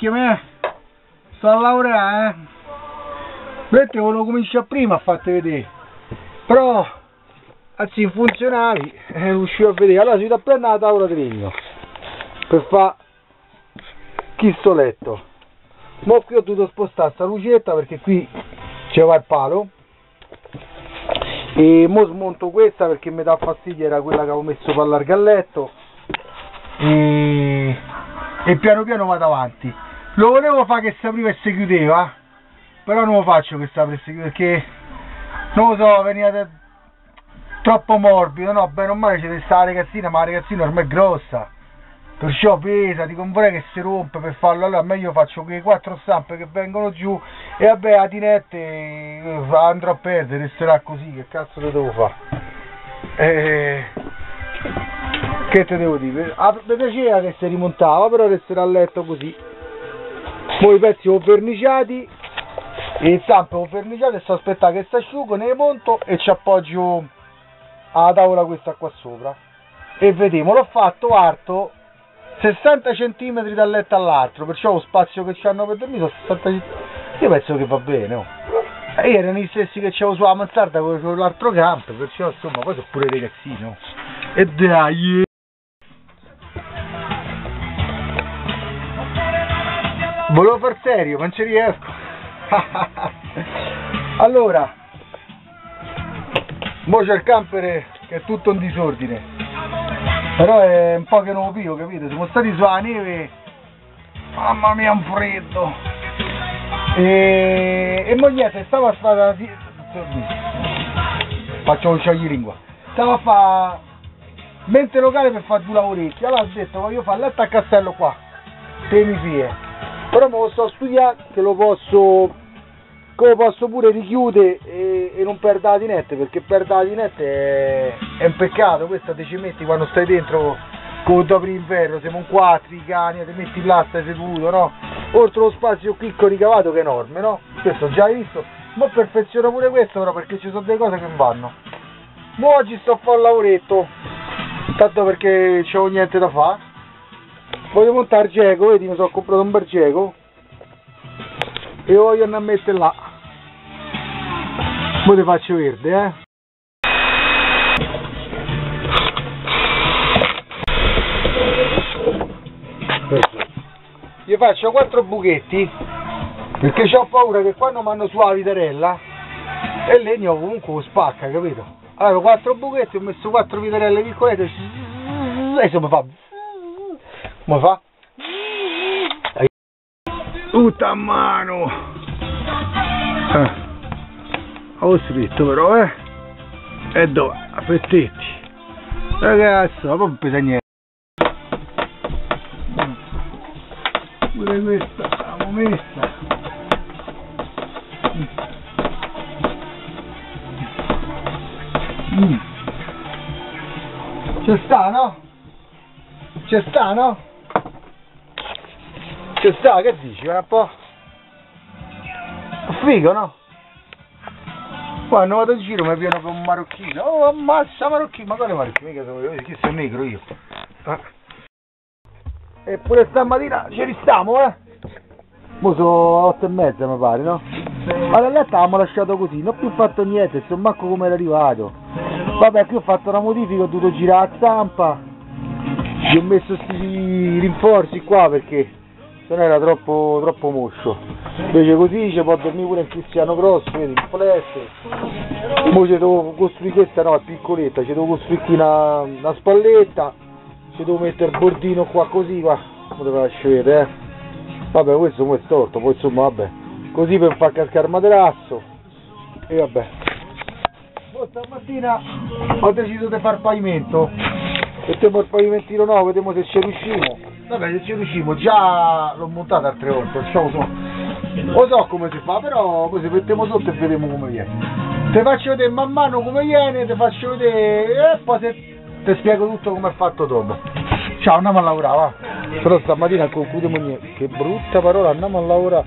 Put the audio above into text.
vecchio me. Sto a lavorare eh. Vedete volevo cominciare prima a farti vedere. Però anzi funzionavi e non riuscivo a vedere. Allora si da prendere la tavola di legno per fare chi sto letto. Mo qui ho dovuto spostare sta lucetta perché qui c'è va il palo. E mo smonto questa perché mi dà fastidio era quella che avevo messo per allargare il letto. E, e piano piano vado avanti lo volevo fare che si apriva e si chiudeva però non lo faccio che si apre e si chiude perché non lo so veniva troppo morbido no bene o male c'è sta ragazzina ma la ragazzina ormai è grossa perciò pesa, dico non vorrei che si rompe per farlo, allora meglio faccio quei quattro stampe che vengono giù e vabbè a tinette eh, andrò a perdere, resterà così, che cazzo te devo fare? Eh, che te devo dire? Ah, mi piaceva che si rimontava, però resterà a letto così. Poi i pezzi ho verniciati, le zampe ho verniciate e sto aspettando che si asciugo, ne monto e ci appoggio alla tavola questa qua sopra. E vediamo, l'ho fatto arto 60 cm dal letto all'altro, perciò lo spazio che ci hanno per dormire sono 60 cm. Io penso che va bene, oh. E erano gli stessi che c'avevo sulla mansarda con l'altro campo, perciò insomma poi sono pure ragazzini, oh. E dai! Volevo far serio, ma non ci riesco. allora, mo c'è il camper che è tutto in disordine. Però è un po' che non lo pio, capito? Siamo stati sulla neve, mamma mia un freddo, e, e mo niente, stavo a fare, faccio un scioglilingua, stavo a fare mente locale per fare due lavoretti, allora ho detto voglio fare letto a castello qua, temi fie, però me lo sto a studiare che lo posso come posso pure richiudere e, e non perdere la dinette perché perdere la dinette è, è, un peccato. Questa te ci metti quando stai dentro come dopo l'inverno siamo un quattro i cani ti metti là stai seduto no? Oltre lo spazio con ricavato che è enorme no? Questo già hai visto? Ma perfeziono pure questo però perché ci sono delle cose che non vanno. Mo oggi sto a fare un lavoretto tanto perché c'avevo niente da fare voglio montare il geco vedi mi sono comprato un bel geco e voglio andare a mettere là Ora ti faccio verde, eh? Gli faccio quattro buchetti perché ho paura che quando mi hanno sulla vitarella il legno comunque lo spacca, capito? Allora quattro buchetti, ho messo quattro vitarelle piccolette e insomma fa come fa? Tutta a mano! Eh ho scritto però eh e dove? Appetiti ragazzi ma non pesa niente pure questa l'abbiamo messa mm. c'è sta no? c'è sta no? C'è sta che dici? un po' figo no? Quando vado in giro mi pieno con un marocchino. Oh, ammazza marocchino. Ma quale marocchino? Mica sono io, chi sono negro io. Ah. Eppure stamattina ci ristiamo, eh? Mo sono otto e mezza mi pare, no? Allora in realtà l'abbiamo lasciato così, non ho più fatto niente, sono manco come era arrivato. Vabbè, qui ho fatto una modifica, ho dovuto girare a zampa. Gli ho messo questi rinforzi qua perché se no era troppo, troppo moscio. Invece così ci può dormire pure in cristiano grosso vedi il flash ora ci devo costruire questa no è piccoletta ci devo costruire qui una, una spalletta ci devo mettere il bordino qua così qua. Come te lascio vedere eh. Vabbè questo come è storto poi insomma vabbè. Così per far cascare il materasso. E vabbè. Oh, stamattina ho deciso di fare pavimento. Mettiamo il pavimentino nuovo vediamo se ci riusciamo Vabbè, ci riusciamo, già l'ho montato altre volte, lo so, lo so come si fa, però poi se mettiamo sotto e vediamo come viene. Ti faccio vedere man mano come viene, ti faccio vedere e poi ti spiego tutto come è fatto dopo. Ciao, andiamo a lavorare, va. Però stamattina concludiamo niente. Che brutta parola, andiamo a lavorare.